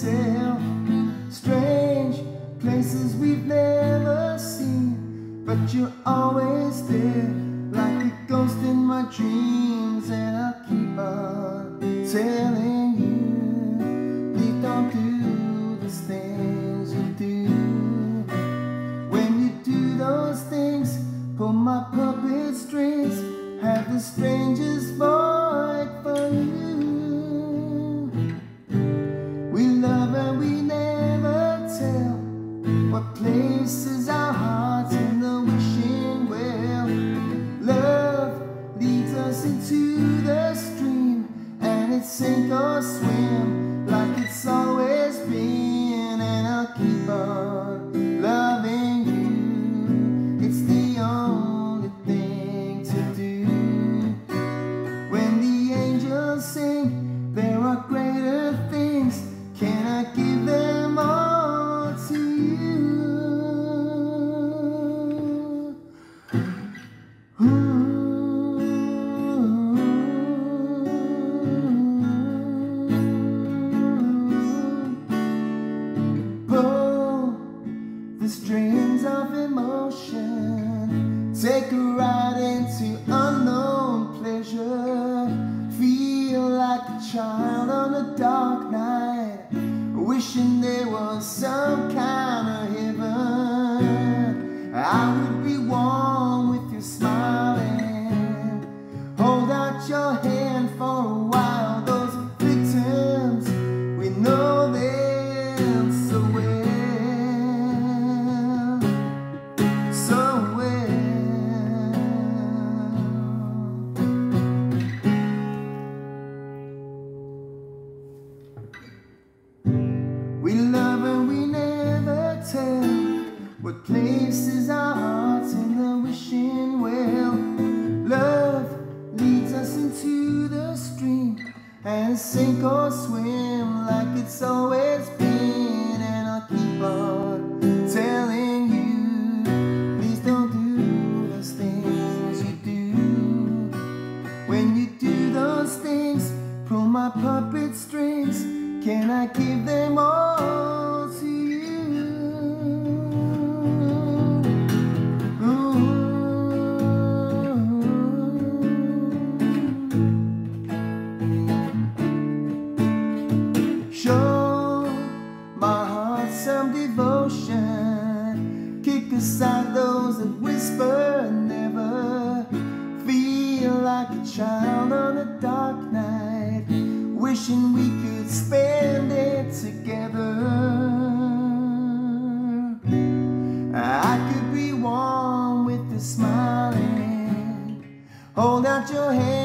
Strange places we've never seen But you're always there. Places our hearts in the wishing well. Love leads us into the stream, and it's sink or swim like it's always been. And I'll keep on loving you. It's the only thing to do. When the angels sing, there are child on a dark night, wishing there was some kind of heaven. I would be warm with your smiling. Hold out your hand what places our hearts in the wishing well. Love leads us into the stream and sink or swim like it's always been. And I'll keep on telling you, please don't do those things you do. When you do those things, pull my puppet strings. Can I give them all feel like a child on a dark night, wishing we could spend it together. I could be warm with the smiling, hold out your hand.